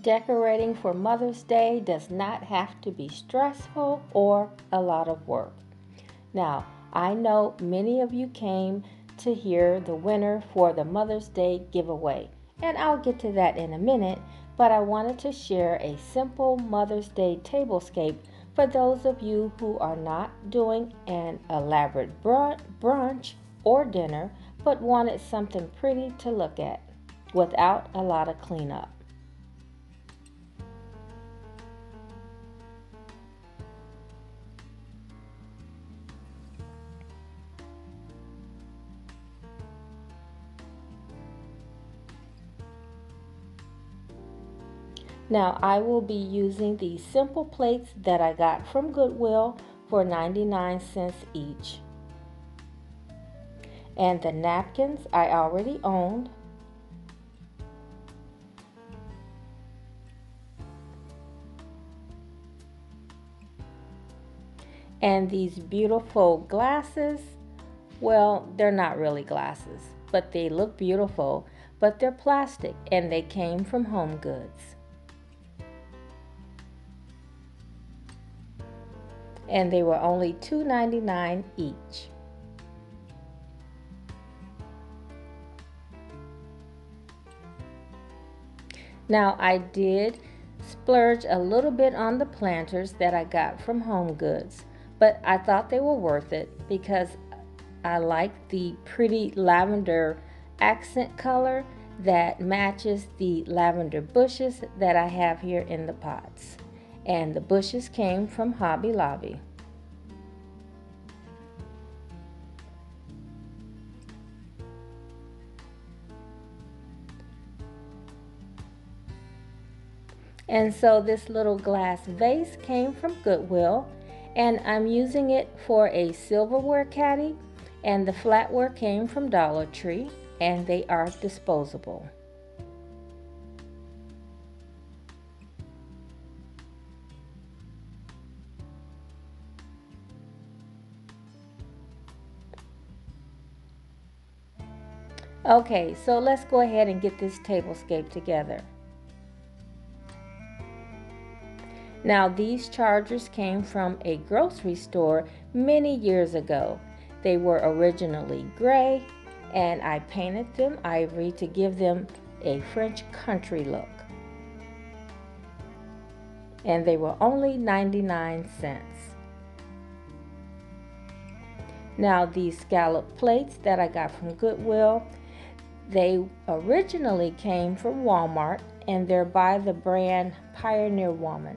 Decorating for Mother's Day does not have to be stressful or a lot of work. Now, I know many of you came to hear the winner for the Mother's Day giveaway, and I'll get to that in a minute, but I wanted to share a simple Mother's Day tablescape for those of you who are not doing an elaborate brunch or dinner but wanted something pretty to look at without a lot of cleanup. Now I will be using these simple plates that I got from Goodwill for 99 cents each. And the napkins I already owned. And these beautiful glasses, well, they're not really glasses, but they look beautiful, but they're plastic and they came from Home Goods. And they were only $2.99 each. Now I did splurge a little bit on the planters that I got from Home Goods, but I thought they were worth it because I like the pretty lavender accent color that matches the lavender bushes that I have here in the pots and the bushes came from Hobby Lobby. And so this little glass vase came from Goodwill and I'm using it for a silverware caddy and the flatware came from Dollar Tree and they are disposable. Okay, so let's go ahead and get this tablescape together. Now these chargers came from a grocery store many years ago. They were originally gray and I painted them ivory to give them a French country look. And they were only 99 cents. Now these scallop plates that I got from Goodwill, they originally came from Walmart and they're by the brand Pioneer Woman.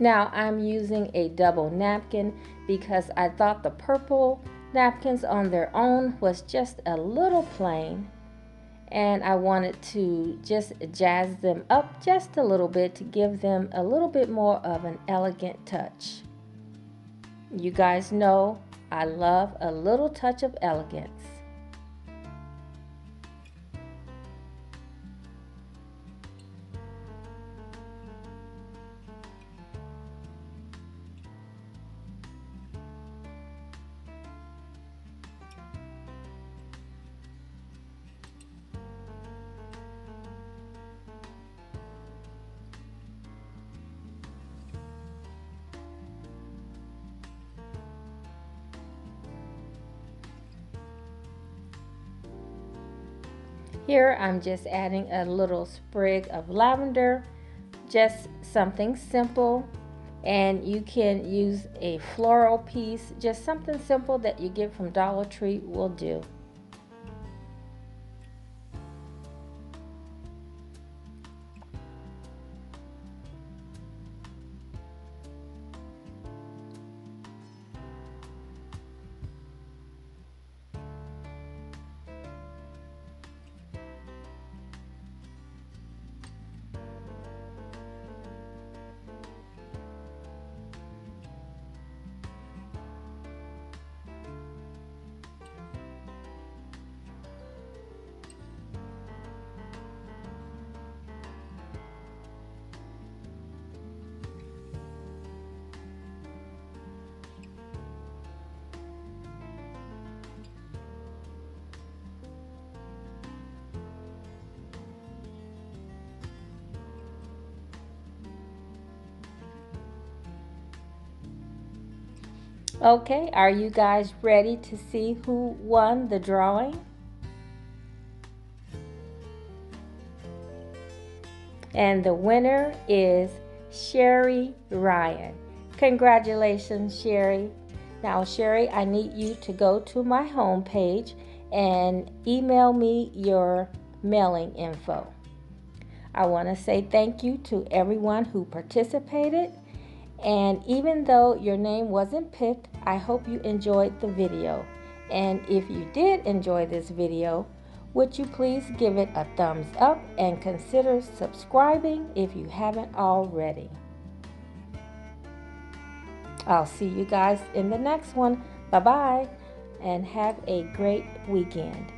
Now I'm using a double napkin because I thought the purple napkins on their own was just a little plain and I wanted to just jazz them up just a little bit to give them a little bit more of an elegant touch. You guys know I love a little touch of elegance. Here I'm just adding a little sprig of lavender, just something simple. And you can use a floral piece, just something simple that you get from Dollar Tree will do. Okay, are you guys ready to see who won the drawing? And the winner is Sherry Ryan. Congratulations, Sherry. Now, Sherry, I need you to go to my homepage and email me your mailing info. I want to say thank you to everyone who participated. And even though your name wasn't picked, I hope you enjoyed the video. And if you did enjoy this video, would you please give it a thumbs up and consider subscribing if you haven't already. I'll see you guys in the next one. Bye bye and have a great weekend.